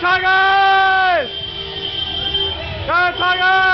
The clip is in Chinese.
杀人！杀杀人